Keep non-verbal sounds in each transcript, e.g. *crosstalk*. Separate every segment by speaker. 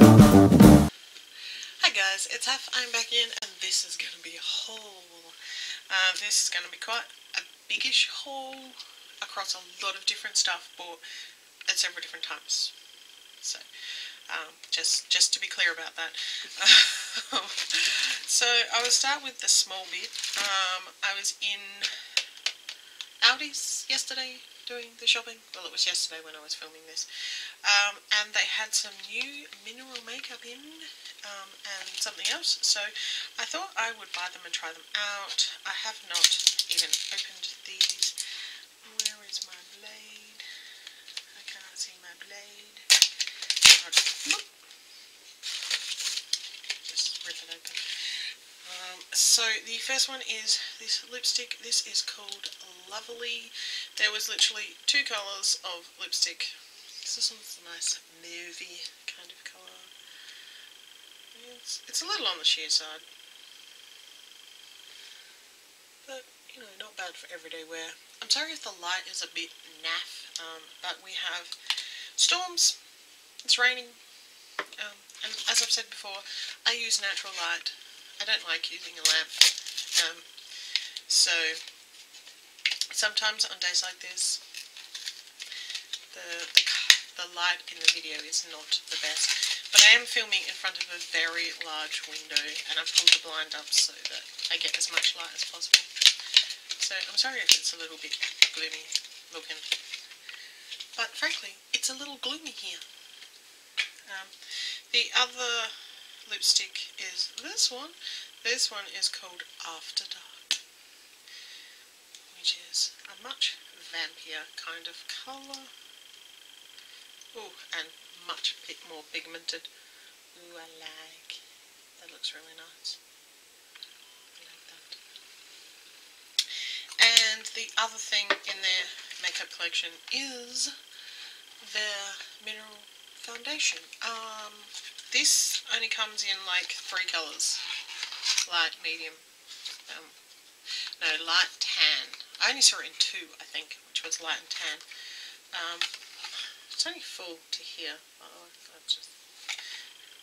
Speaker 1: Hi guys, it's Haf, I'm back in and this is going to be a haul. Uh, this is going to be quite a biggish haul across a lot of different stuff bought at several different times. So, um, just just to be clear about that. *laughs* so, I will start with the small bit. Um, I was in Aldi's yesterday doing the shopping. Well, it was yesterday when I was filming this. Um, and they had some new mineral makeup in um, and something else. So I thought I would buy them and try them out. I have not even opened these. Where is my blade? I can't see my blade. Just rip it open. Um, so the first one is this lipstick. This is called Lovely. There was literally two colours of lipstick. This one's a nice movie kind of colour. It's, it's a little on the sheer side. But, you know, not bad for everyday wear. I'm sorry if the light is a bit naff, um, but we have storms, it's raining, um, and as I've said before, I use natural light I don't like using a lamp. Um, so sometimes on days like this, the, the, the light in the video is not the best. But I am filming in front of a very large window and I've pulled the blind up so that I get as much light as possible. So I'm sorry if it's a little bit gloomy looking. But frankly, it's a little gloomy here. Um, the other lipstick is this one. This one is called After Dark, which is a much vampier kind of colour. Oh, and much more pigmented. Ooh, I like. That looks really nice. I like that. And the other thing in their makeup collection is their mineral foundation. Um, this only comes in like three colours. Light, medium, um, no, light tan. I only saw it in two, I think, which was light and tan. Um, it's only full to here. Oh, just,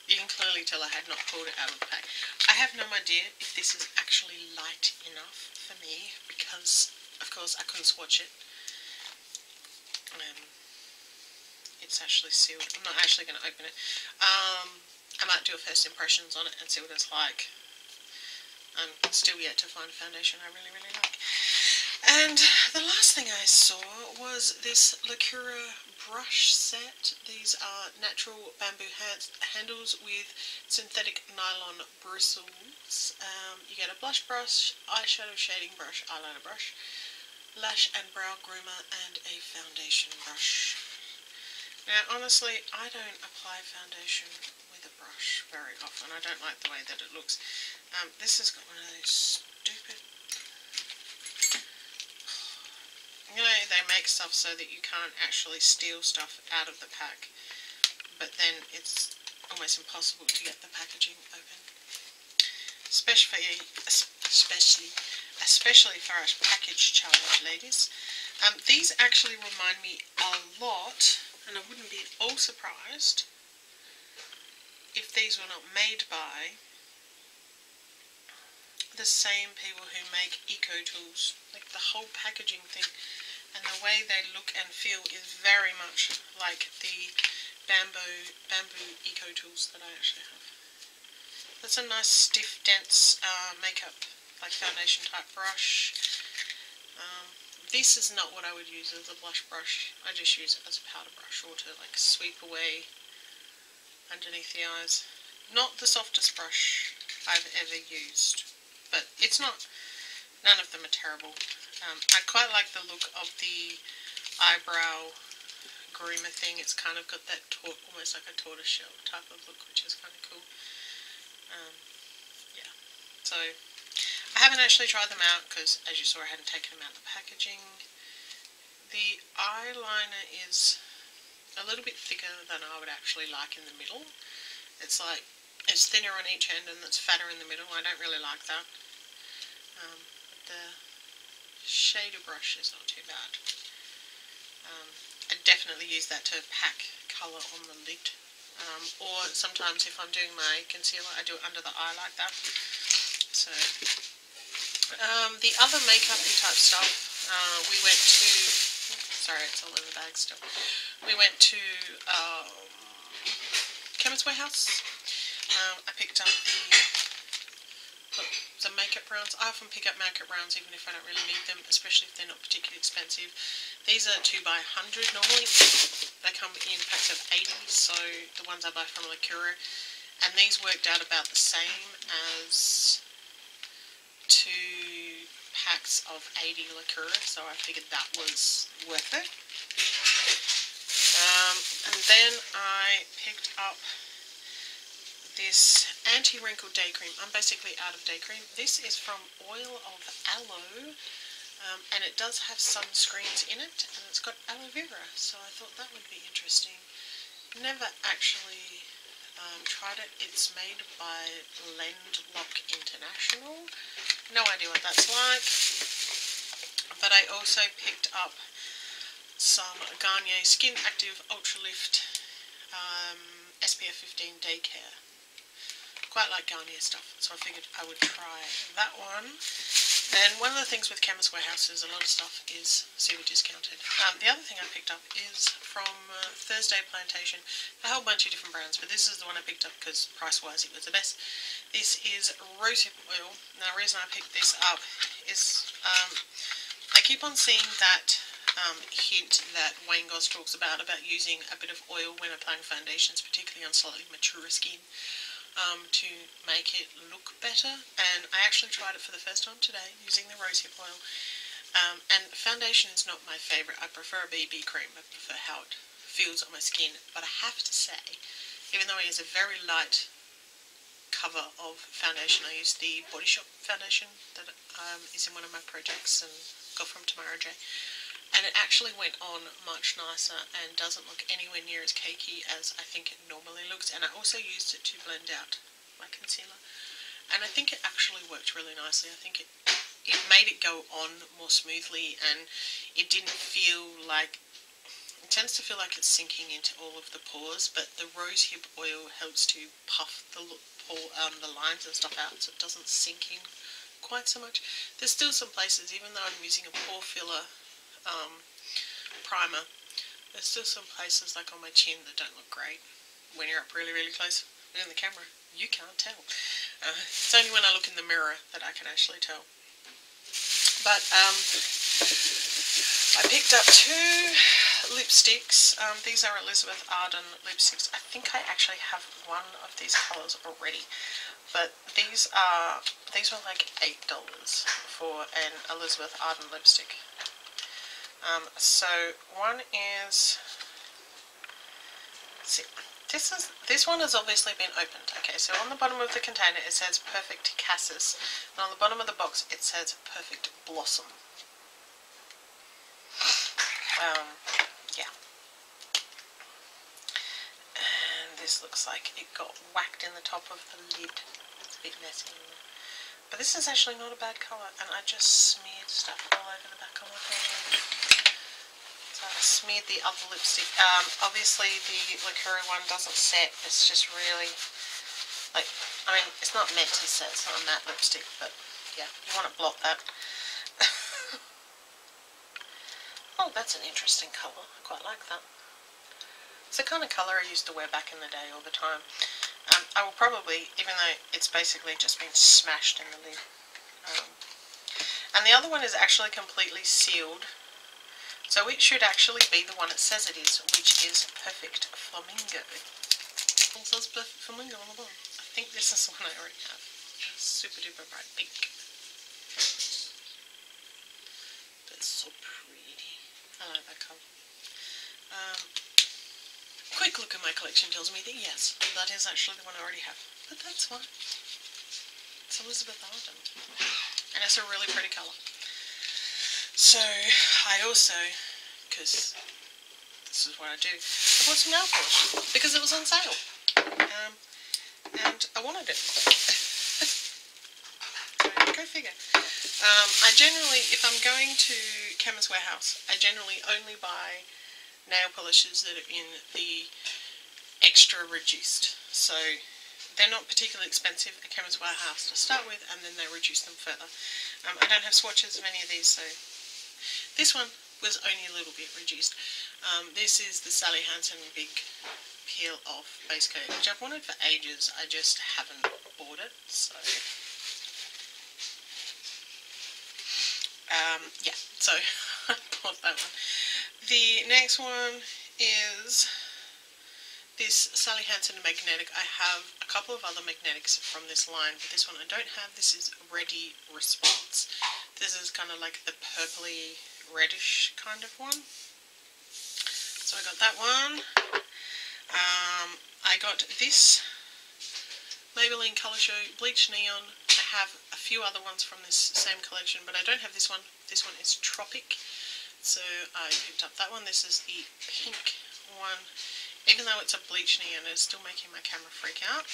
Speaker 1: you can clearly tell I had not pulled it out of the pack. I have no idea if this is actually light enough for me because, of course, I couldn't swatch it. Um, it's actually sealed. I'm not actually going to open it. Um, I might do a first impressions on it and see what it's like. I'm still yet to find a foundation I really, really like. And the last thing I saw was this Lacura brush set. These are natural bamboo handles with synthetic nylon bristles. Um, you get a blush brush, eyeshadow shading brush, eyeliner brush, lash and brow groomer, and a foundation brush. Now, honestly, I don't apply foundation with a brush very often. I don't like the way that it looks. Um, this has got one of those stupid... You know, they make stuff so that you can't actually steal stuff out of the pack. But then it's almost impossible to get the packaging open. Especially, especially, especially for our package challenge, ladies. Um, these actually remind me a lot and I wouldn't be at all surprised if these were not made by the same people who make EcoTools. Like the whole packaging thing and the way they look and feel is very much like the bamboo bamboo EcoTools that I actually have. That's a nice stiff dense uh, makeup like foundation type brush. Um, this is not what I would use as a blush brush. I just use it as a powder brush or to like sweep away underneath the eyes. Not the softest brush I've ever used, but it's not, none of them are terrible. Um, I quite like the look of the eyebrow groomer thing. It's kind of got that almost like a tortoiseshell type of look, which is kind of cool. Um, yeah, so I haven't actually tried them out because, as you saw, I hadn't taken them out of the packaging. The eyeliner is a little bit thicker than I would actually like in the middle. It's like, it's thinner on each end and it's fatter in the middle. I don't really like that. Um, the shader brush is not too bad. Um, I definitely use that to pack colour on the lid Um, or sometimes if I'm doing my concealer, I do it under the eye like that. So, um, the other makeup type stuff, uh, we went to, sorry, it's all in the bag still. We went to um, Chemist Warehouse. Um, I picked up the some makeup browns. I often pick up makeup browns even if I don't really need them, especially if they're not particularly expensive. These are 2 by 100 normally. They come in packs of 80, so the ones I buy from Lacura. And these worked out about the same as two packs of 80 Lacura, so I figured that was worth it. Um, and then I picked up this anti-wrinkle day cream. I'm basically out of day cream. This is from Oil of Aloe, um, and it does have sunscreens in it, and it's got aloe vera, so I thought that would be interesting. Never actually um, tried it. It's made by Lendlock International. No idea what that's like. But I also picked up some Garnier Skin Active Ultra Lift um, SPF 15 Day Care quite like Garnier stuff, so I figured I would try that one. And one of the things with Chemist Warehouse is a lot of stuff is super discounted. Um, the other thing I picked up is from uh, Thursday Plantation, a whole bunch of different brands, but this is the one I picked up because price-wise it was the best. This is rosehip oil. Now the reason I picked this up is um, I keep on seeing that um, hint that Wayne Goss talks about, about using a bit of oil when applying foundations, particularly on slightly mature skin um, to make it look better. And I actually tried it for the first time today using the rosehip oil. Um, and foundation is not my favourite. I prefer a BB cream. I prefer how it feels on my skin. But I have to say, even though it is a very light cover of foundation, I use the Body Shop foundation that um, is in one of my projects and got from Tamara J and it actually went on much nicer and doesn't look anywhere near as cakey as I think it normally looks. And I also used it to blend out my concealer. And I think it actually worked really nicely. I think it it made it go on more smoothly and it didn't feel like it tends to feel like it's sinking into all of the pores but the rosehip oil helps to puff the pore, um, the lines and stuff out so it doesn't sink in quite so much. There's still some places, even though I'm using a pore filler um, primer. There's still some places like on my chin that don't look great when you're up really, really close. In the camera, you can't tell. Uh, it's only when I look in the mirror that I can actually tell. But um, I picked up two lipsticks. Um, these are Elizabeth Arden lipsticks. I think I actually have one of these colours already. But these are, these were like $8 for an Elizabeth Arden lipstick. Um, so one is, see, this is this one has obviously been opened. Okay, so on the bottom of the container it says Perfect Cassis, and on the bottom of the box it says Perfect Blossom. Um, yeah. And this looks like it got whacked in the top of the lid. It's a bit messy. But this is actually not a bad colour, and I just smeared stuff all over the hand. So I smeared the other lipstick. Um, obviously the Lacura one doesn't set, it's just really, like, I mean, it's not meant to set, it's not a matte lipstick, but yeah, you want to blot that. *laughs* oh, that's an interesting colour, I quite like that. It's the kind of colour I used to wear back in the day all the time. Um, I will probably, even though it's basically just been smashed in the lid. Um, and the other one is actually completely sealed. So it should actually be the one it says it is, which is Perfect Flamingo. It says Perfect Flamingo on the bottom. I think this is the one I already have. It's super duper bright pink. That's so pretty. I like that colour. Um, quick look at my collection tells me that yes, that is actually the one I already have. But that's fine. It's Elizabeth Arden. And it's a really pretty colour. So, I also, because this is what I do, I bought some nail polish because it was on sale. Um, and I wanted it. *laughs* go figure. Um, I generally, if I'm going to Chemist Warehouse, I generally only buy nail polishes that are in the extra reduced. So they're not particularly expensive at Chemist Warehouse to start with, and then they reduce them further. Um, I don't have swatches of any of these, so this one was only a little bit reduced. Um, this is the Sally Hansen Big Peel Off Base Coat, which I've wanted for ages. I just haven't bought it, so... Um, yeah, so *laughs* I bought that one. The next one is this Sally Hansen Magnetic. I have a couple of other magnetics from this line, but this one I don't have. This is Ready Response. This is kind of like the purpley reddish kind of one. So I got that one. Um, I got this Maybelline Colour Show Bleach Neon. I have a few other ones from this same collection, but I don't have this one. This one is Tropic. So I picked up that one. This is the pink one. Even though it's a bleach neon, it's still making my camera freak out.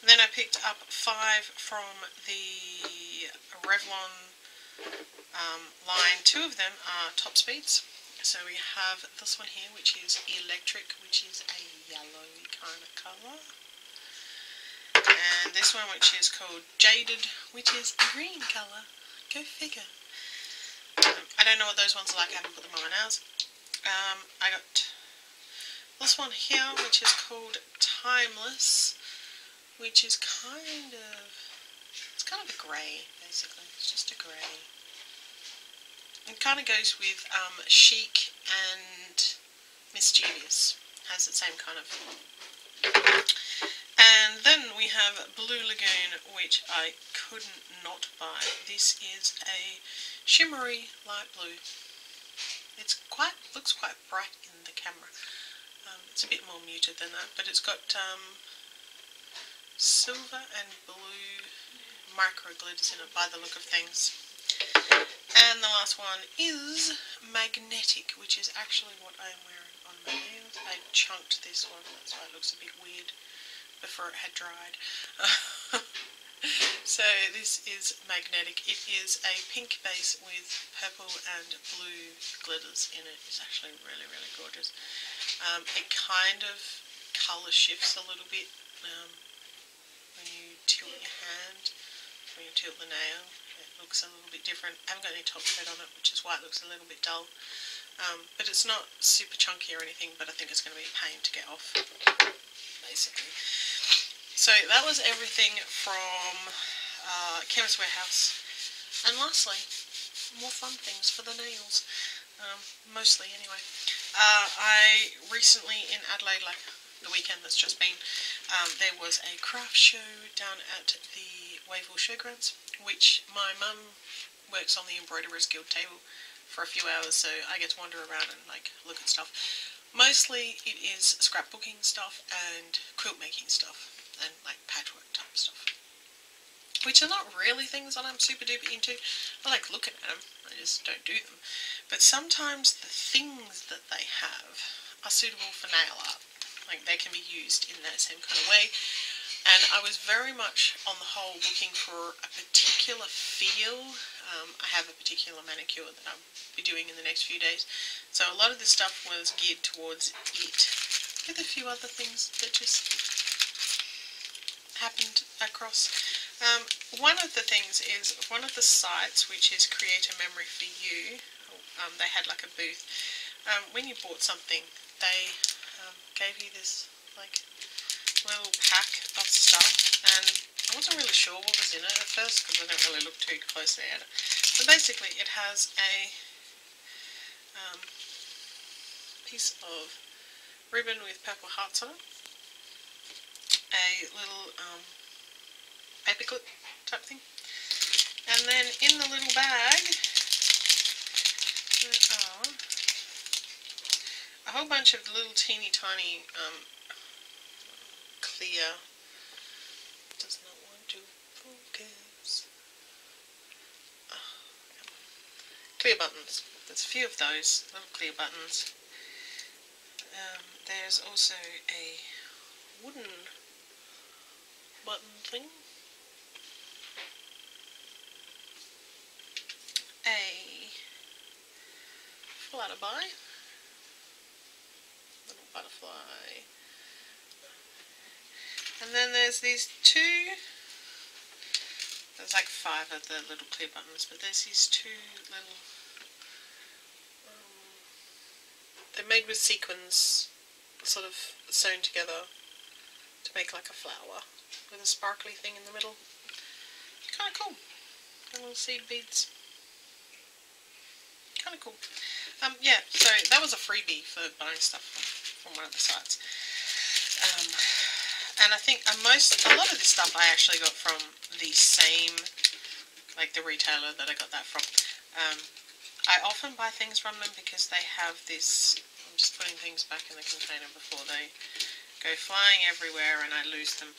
Speaker 1: And then I picked up five from the Revlon um, line. Two of them are top speeds. So we have this one here, which is electric, which is a yellowy kind of colour and this one which is called Jaded, which is a green colour. Go figure. Um, I don't know what those ones are like, I haven't put them on my nails. Um, I got this one here which is called Timeless, which is kind of, it's kind of a grey basically, it's just a grey. It kind of goes with um, Chic and Mischievous, has the same kind of and then we have Blue Lagoon, which I couldn't not buy. This is a shimmery light blue. It's quite looks quite bright in the camera. It's a bit more muted than that, but it's got um, silver and blue micro glitters in it by the look of things. And the last one is Magnetic, which is actually what I am wearing on my nails. I chunked this one, that's why it looks a bit weird before it had dried. *laughs* so this is magnetic. It is a pink base with purple and blue glitters in it. It's actually really, really gorgeous. Um, it kind of colour shifts a little bit um, when you tilt your hand, when you tilt the nail. It looks a little bit different. I haven't got any top coat on it, which is why it looks a little bit dull. Um, but it's not super chunky or anything, but I think it's going to be a pain to get off, basically. So that was everything from uh, Chemist Warehouse. And lastly, more fun things for the nails. Um, mostly, anyway. Uh, I recently in Adelaide, like the weekend that's just been, um, there was a craft show down at the Wayville Showgrounds, which my mum works on the Embroiderers Guild table for a few hours, so I get to wander around and like look at stuff. Mostly it is scrapbooking stuff and quilt making stuff and like patchwork type stuff. Which are not really things that I'm super duper into. I like looking at them, I just don't do them. But sometimes the things that they have are suitable for nail art. Like they can be used in that same kind of way. And I was very much, on the whole, looking for a particular feel. Um, I have a particular manicure that I'll be doing in the next few days. So a lot of this stuff was geared towards it. With a few other things that just happened across. Um, one of the things is one of the sites, which is Create a Memory for You, um, they had like a booth. Um, when you bought something, they um, gave you this like little pack of stuff, and I wasn't really sure what was in it at first because I didn't really look too closely at it. But basically, it has a um, piece of ribbon with purple hearts on it a little type thing. And then in the little bag there are a whole bunch of little teeny tiny um, clear does not want to focus oh, clear buttons there's a few of those little clear buttons um, there's also a wooden button thing. A flutterby, little butterfly And then there's these two, there's like five of the little clear buttons, but there's these two little, um, they're made with sequins sort of sewn together to make like a flower with a sparkly thing in the middle. Kind of cool. Little seed beads. Kind of cool. Um, yeah, so that was a freebie for buying stuff from one of the sites. Um, and I think uh, most, a lot of this stuff I actually got from the same, like the retailer that I got that from. Um, I often buy things from them because they have this, I'm just putting things back in the container before they go flying everywhere and I lose them.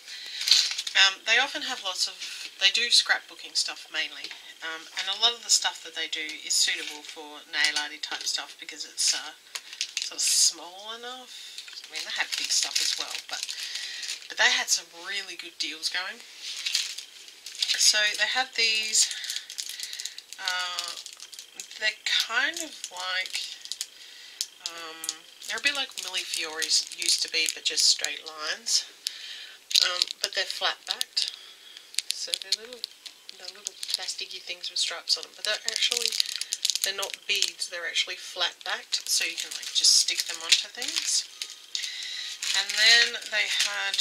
Speaker 1: Um, they often have lots of, they do scrapbooking stuff mainly, um, and a lot of the stuff that they do is suitable for nail arty type stuff because it's uh, sort of small enough. I mean, they have big stuff as well, but but they had some really good deals going. So they had these, uh, they're kind of like, um, they're a bit like Millefiori's used to be, but just straight lines. Um, but they're flat backed. So they're little, they're little plasticky things with stripes on them, but they're actually, they're not beads, they're actually flat backed, so you can like just stick them onto things. And then they had,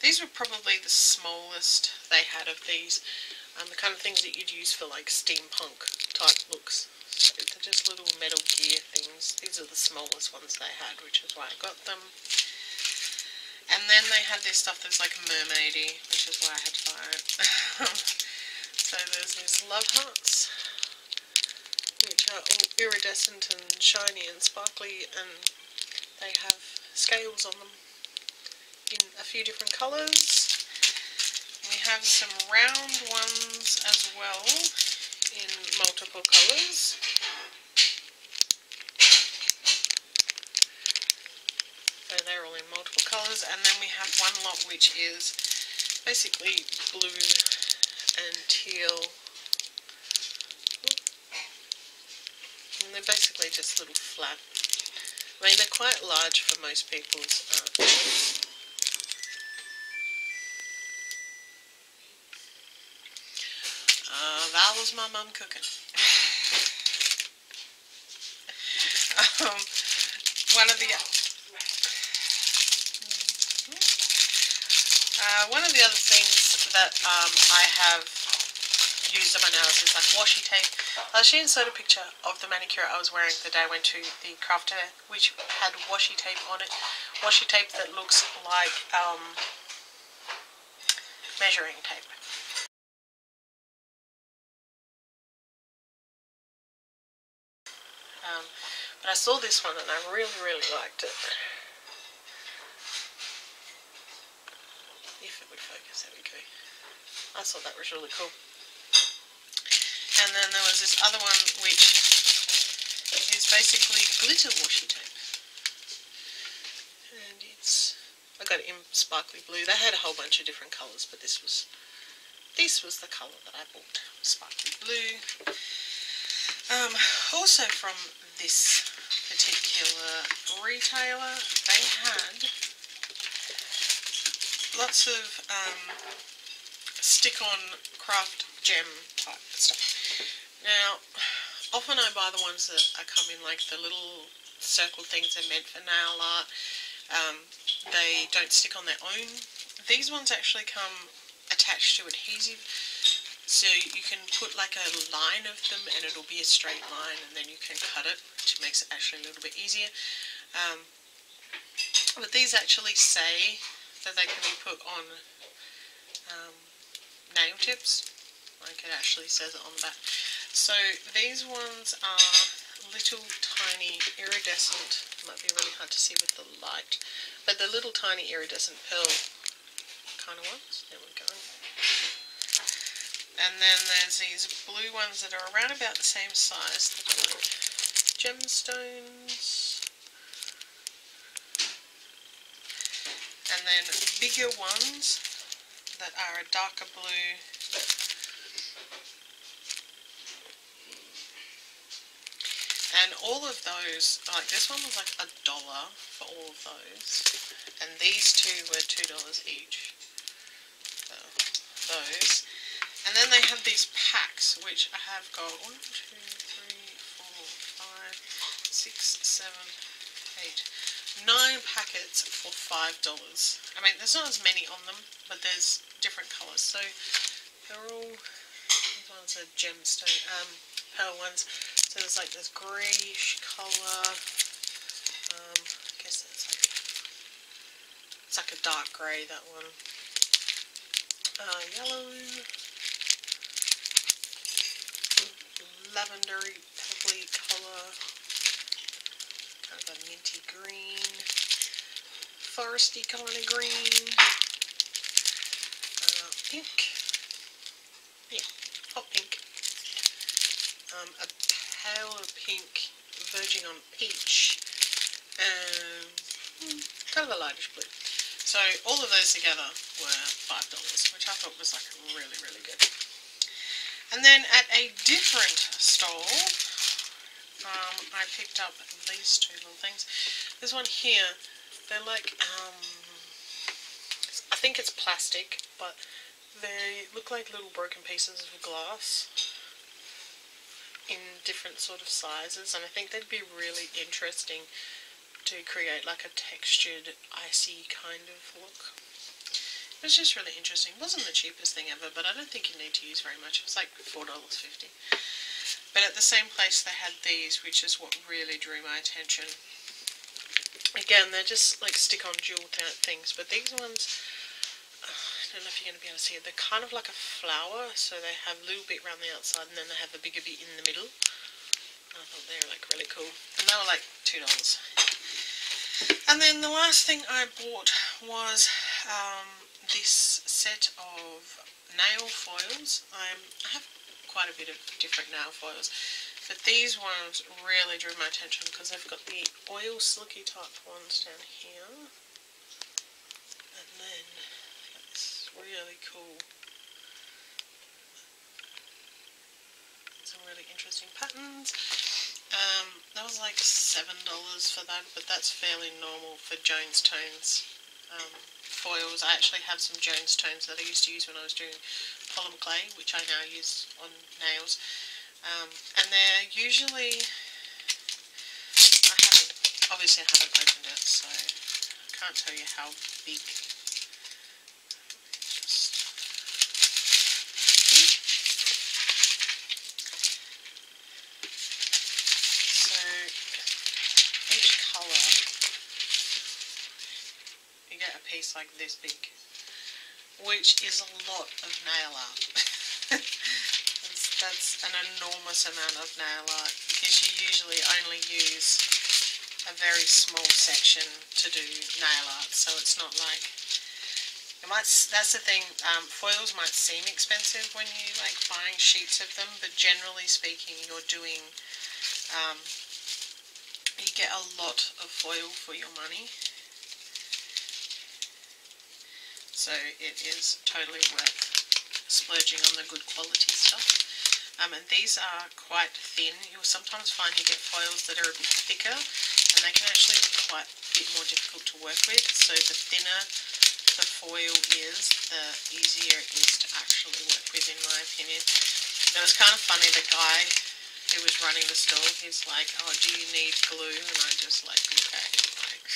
Speaker 1: these were probably the smallest they had of these, um, the kind of things that you'd use for like steampunk type looks. So they're just little metal gear things. These are the smallest ones they had, which is why I got them. And then they had this stuff that's like mermaidy, which is why I had to buy it. so there's these love hearts, which are all iridescent and shiny and sparkly, and they have scales on them in a few different colours. We have some round ones as well in multiple colours. They're all in multiple colours and then we have one lot which is basically blue and teal. And they're basically just little flat I mean, they're quite large for most people's uh, uh, was my mum cooking. *laughs* um, one of the uh, one of the other things that um, I have used on my nails is like washi tape. I'll you insert a picture of the manicure I was wearing the day I went to the craft fair, which had washi tape on it. Washi tape that looks like um, measuring tape. Um, but I saw this one and I really, really liked it. Focus. I thought that was really cool. And then there was this other one which is basically glitter washi tape. And it's, I got it in sparkly blue. They had a whole bunch of different colours, but this was, this was the colour that I bought, sparkly blue. Um, also from this particular retailer, they had lots of um, stick-on craft gem type stuff. Now, often I buy the ones that are come in like the little circle things they're meant for nail art. Um, they don't stick on their own. These ones actually come attached to adhesive so you can put like a line of them and it'll be a straight line and then you can cut it which makes it actually a little bit easier. Um, but these actually say that they can be put on um, nail tips like it actually says it on the back. So these ones are little tiny iridescent, might be really hard to see with the light, but the little tiny iridescent pearl kind of ones. There we go. And then there's these blue ones that are around about the same size, gemstones. And then bigger ones that are a darker blue And all of those, like this one was like a dollar for all of those. And these two were two dollars each. Those. And then they have these packs, which I have got one, two, three, four, five, six, seven, eight, nine packets for five dollars. I mean, there's not as many on them, but there's different colours. So they're all, these ones are gemstone, um, pearl ones. So there's like this greyish colour. Um, I guess that's like it's like a dark grey that one. Uh, yellow, lavendery, purpley colour, minty green, foresty kind of green, uh, pink, yeah, hot pink, um, a pale pink verging on peach and kind of a lightish blue. So all of those together were five dollars, which I thought was like really really good. And then at a different stall, um, I picked up these two little things. This one here, they're like um, I think it's plastic, but they look like little broken pieces of glass in different sort of sizes and I think they'd be really interesting to create like a textured icy kind of look. It was just really interesting. It wasn't the cheapest thing ever but I don't think you need to use very much. It was like $4.50. But at the same place they had these which is what really drew my attention. Again they're just like stick on jewel things but these ones I don't know if you're going to be able to see it. They're kind of like a flower, so they have a little bit around the outside and then they have a bigger bit in the middle. I thought they were like really cool. And they were like $2. And then the last thing I bought was um, this set of nail foils. I'm, I have quite a bit of different nail foils. But these ones really drew my attention because they've got the oil slicky type ones down here. And then it's really cool. Some really interesting patterns. Um, that was like $7 for that, but that's fairly normal for Jones Tones um, foils. I actually have some Jones tones that I used to use when I was doing polymer clay, which I now use on nails. Um, and they're usually, I haven't, obviously I haven't opened it, so I can't tell you how big like this big, which is a lot of nail art. *laughs* that's, that's an enormous amount of nail art because you usually only use a very small section to do nail art, so it's not like might, that's the thing, um, foils might seem expensive when you like buying sheets of them, but generally speaking you're doing, um, you get a lot of foil for your money. So it is totally worth splurging on the good quality stuff. Um, and these are quite thin. You'll sometimes find you get foils that are a bit thicker and they can actually be quite a bit more difficult to work with. So the thinner the foil is, the easier it is to actually work with in my opinion. It was kind of funny, the guy who was running the store, he's like, oh, do you need glue? And I just like look at him like,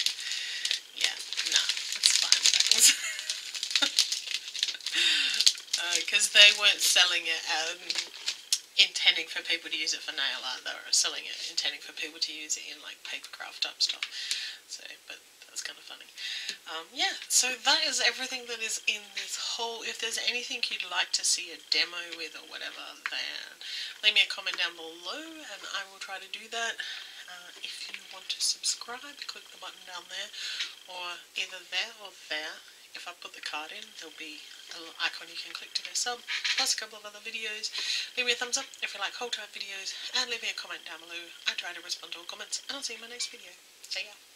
Speaker 1: yeah, nah, it's fine, thanks. Because they weren't selling it um, intending for people to use it for nail art. They were selling it intending for people to use it in like paper craft type stuff. So, but that's kind of funny. Um, yeah, so that is everything that is in this whole. If there's anything you'd like to see a demo with or whatever, then leave me a comment down below and I will try to do that. Uh, if you want to subscribe, click the button down there, or either there or there if I put the card in, there'll be a little icon you can click to go sub, plus a couple of other videos. Leave me a thumbs up if you like whole type videos, and leave me a comment down below. I try to respond to all comments, and I'll see you in my next video. See ya.